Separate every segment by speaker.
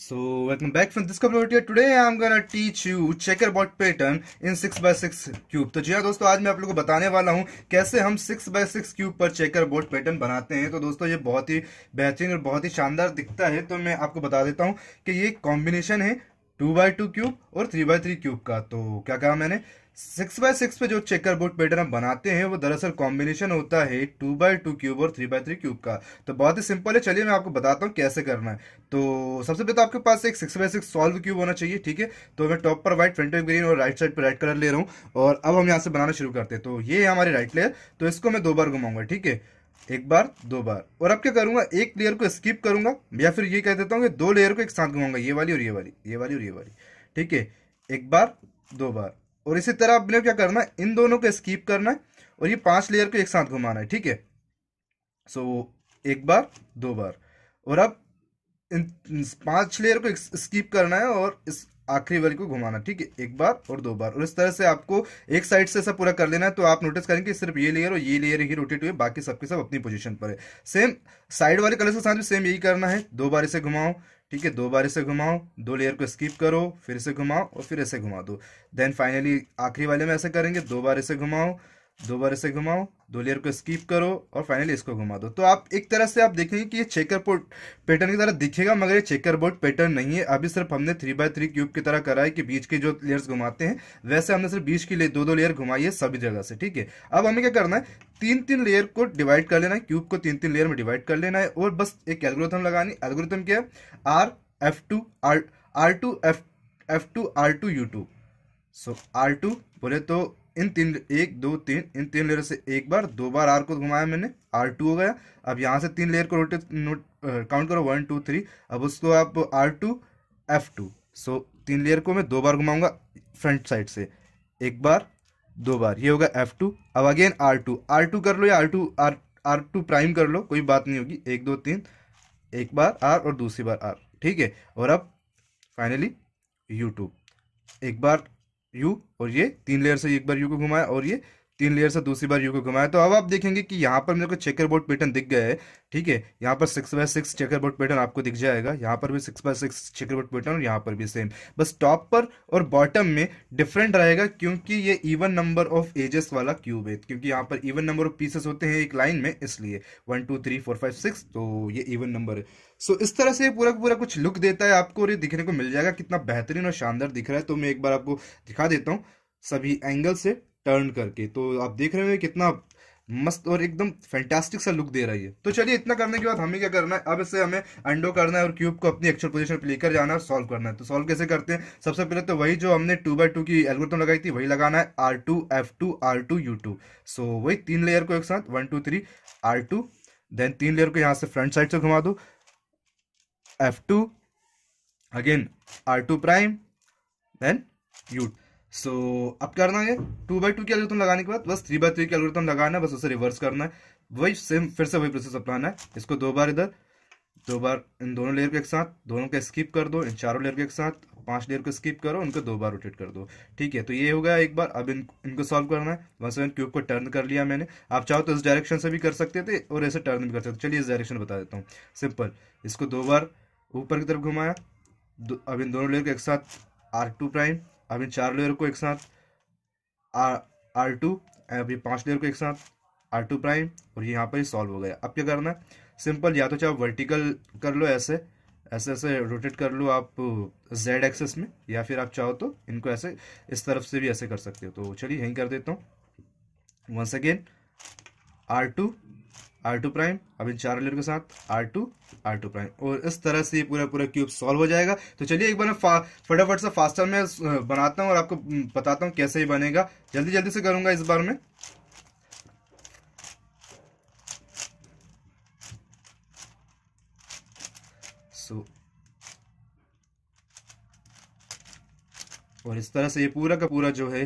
Speaker 1: So, welcome back from this computer. Today, I'm gonna teach you checkerboard pattern in 6 by 6 cube तो जी हाँ दोस्तों, आज मैं आप लोगों को बताने वाला हूँ कैसे हम 6 by 6 क्यूब पर चेकर पैटर्न बनाते हैं। तो दोस्तों, ये बहुत ही बेहतरीन और बहुत ही शानदार दिखता है। तो मैं आपको बता देता हूँ कि ये कॉम्बिनेशन है। टू बाई टू क्यूब और थ्री बाई थ्री क्यूब का। तो क्या कहा मैंने? सिक्स बाय सिक्स पे जो चेकर बोर्ड पैटर्न हम बनाते हैं, वो दरअसल कॉम्बिनेशन होता है टू बाय टू क्यूब और थ्री बाय थ्री क्यूब का। तो बहुत ही सिंपल है। चलिए मैं आपको बताता हूँ कैसे करना है। तो सबसे पहले तो आपके पास एक six by six solve cube होना चाहिए, ठीक है? तो मैं टॉप पर व्हाइट फ्रंट पे ग्रीन और राइट साइड पर रेड कलर ले रहा हूँ और अब हम यहाँ से बनाना शुरू करते हैं। तो ये हमारी राइट लेयर तो इसको मैं दो बार घुमाऊँगा, ठीक है? एक बार, दो बार। और अब क्या करूँगा? एक लेयर को स्किप करूँगा, या फिर ये कह देता हूँ कि दो लेयर को एक साथ घुमाऊँगा, ये वाली और ये वाली ये वाली और ये वाली। ठीक है? एक बार, दो बार। और इसी तरह आपने क्या करना है? इन दोनों को स्कीप करना है और ये पाँच लेयर को एक साथ घुमाना है, ठीक है? सो एक बार, दो बार। और अब इन पाँच लेयर को स्कीप करना है और आखिरी वाली को घुमाना, ठीक है? एक बार और दो बार। और इस तरह से आपको एक साइड से ऐसा पूरा कर लेना है तो आप नोटिस करेंगे सिर्फ़ ये लेयर और ये लेयर ही रोटेट हुए, बाकी सबके सब अपनी पोजीशन पर है। सेम साइड वाले कलर के साथ भी सेम यही करना है। दो बार इसे घुमाओ, ठीक है? दो बार इसे घुमाओ, दो लेयर को स्किप करो, फिर इसे घुमाओ और फिर ऐसे घुमा दो। देन फाइनली आखिरी वाले में ऐसे करेंगे, दो बार इसे घुमाओ दो बार इसे घुमाओ, दो लेयर को स्कीप करो और फाइनली इसको घुमा दो। तो आप एक तरह से आप देखेंगे कि ये चेकर बोर्ड पैटर्न की तरह दिखेगा, मगर ये चेकर बोर्ड पैटर्न नहीं है। अभी सिर्फ़ हमने थ्री बाय थ्री क्यूब की तरह करा है कि बीच के जो लेयर्स घुमाते हैं, वैसे हमने सिर्फ़ बीच की ले दो दो लेयर घुमाई है सभी जगह से, ठीक है? अब हमें क्या करना है तीन तीन लेयर को डिवाइड कर लेना है क्यूब को तीन तीन लेयर में डिवाइड कर लेना है और बस एक एल्गोरिथम लगानी। एल्गोरिथम क्या है? R F two R R two F F two R two U two so R two बोले तो इन तीन, एक, दो, तीन, इन तीन लेयर से एक बार, दो बार आर को घुमाया मैंने आर टू हो गया। अब यहाँ से तीन लेयर को रोटेट नोट काउंट करो वन टू थ्री अब उसको आप R two F two so तीन लेयर को मैं दो बार घुमाऊँगा फ्रंट साइड से। एक बार, दो बार। ये होगा एफ़ टू अब again R two R two कर लो या R two R R two prime कर लो, कोई बात नहीं होगी। एक, दो, तीन। एक बार आर और दूसरी बार आर ठीक है? और अब फाइनली यू टू एक बार यू और ये तीन लेयर से एक बार यू को घुमाया और ये तीन लेयर से दूसरी बार यू को घुमाया। तो अब आप देखेंगे कि यहाँ पर मेरे को चेकर बोर्ड पैटर्न दिख गया है ठीक है? यहाँ पर six by six checker board pattern आपको दिख जाएगा। यहाँ पर भी six by six checker board pattern और यहाँ पर भी सेम बस टॉप पर और बॉटम में डिफरेंट रहेगा क्योंकि ये इवन नंबर ऑफ़ एजेस वाला क्यूब है। क्योंकि यहाँ पर इवन नंबर ऑफ़ पीसेस होते हैं एक लाइन में इसलिए one two three four five six तो ये इवन नंबर है। सो so, इस तरह से पूरा पूरा कुछ लुक देता है आपको और ये दिखने को मिल जाएगा। कितना बेहतरीन और शानदार दिख रहा है। तो मैं एक बार आपको दिखा देता हूँ सभी एंगल से। टर्न करके। तो आप देख रहे हैं कितना मस्त और एकदम फैंटास्टिक सा लुक दे रही है तो चलिए इतना करने के बाद हमें क्या करना है? अब इसे हमें अंडो करना है और क्यूब को अपनी एक्चुअल पोजीशन पर लेकर जाना है और सॉल्व करना है। तो सॉल्व कैसे करते हैं? सबसे पहले तो वही जो हमने टू बाई टू की एल्गोरिथम लगाई थी, वही लगाना है R two F two R two U two so वही तीन लेयर को एक साथ one two three R two then तीन लेयर को यहाँ से फ्रंट साइड से घुमा दो। F two again R two prime then U so so, अब करना है? टू बाई टू की एल्गोरिथम लगाने के बाद बस थ्री बाई थ्री की एल्गोरिथम लगाना है बस उसे रिवर्स करना है। वही सेम फिर से वही प्रोसेस अपनाना है। इसको दो बार इधर दो बार इन दोनों लेयर को एक साथ दोनों को स्किप कर दो इन चारों लेयर को एक साथ पाँच लेयर को स्किप करो उनको दो बार रोटेट कर दो। ठीक है तो ये हो गया एक बार अब इन इनको सॉल्व करना है। वन सेवन क्यूब को टर्न कर लिया मैंने। आप चाहो तो इस डायरेक्शन से भी कर सकते थे और ऐसे टर्न भी कर सकते चलिए इस डायरेक्शन बता देता हूँ। सिंपल इसको दो बार ऊपर की तरफ़ घुमाया। अब इन दोनों लेयर को एक साथ आर टू प्राइम इन चार लेयर को एक साथ, आर टू, अभी पाँच लेयर को एक साथ, आर टू प्राइम, और यहाँ पर ही सॉल्व हो गया। अब क्या करना है? सिंपल या तो चाहे वर्टिकल कर लो ऐसे ऐसे ऐसे रोटेट कर लो आप जेड एक्सेस में, या फिर आप चाहो तो इनको ऐसे, इस तरफ़ से भी ऐसे कर सकते हो। तो चलिए, यहीं कर देता हूँ। Once again R two R two prime इन चार लेयर के साथ, R two R two prime और इस तरह से पूरा पूरा क्यूब सॉल्व हो जाएगा। तो चलिए एक बार मैं फटाफट से फास्टर में बनाता हूँ और आपको बताता हूँ कैसे ही बनेगा। जल्दी जल्दी से करूँगा इस बार में। सो और इस तरह से ये पूरा का पूरा जो है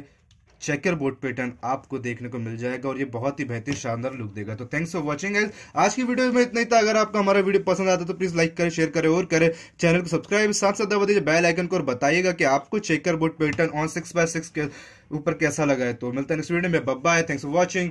Speaker 1: चेकर बोर्ड पैटर्न आपको देखने को मिल जाएगा और ये बहुत ही बेहतरीन, शानदार लुक देगा। तो थैंक्स फॉर वॉचिंग आज की वीडियो में इतना ही था। अगर आपको हमारा वीडियो पसंद आता तो प्लीज़ लाइक करें शेयर करें और करें। चैनल को सब्सक्राइब साथ साथ दबा दीजिए बेल आइकन को और बताइएगा कि आपको checker board pattern on six by six के ऊपर कैसा लगा है। तो मिलता है नेक्स्ट वीडियो में। बब्बा है थैंक्स फॉर वॉचिंग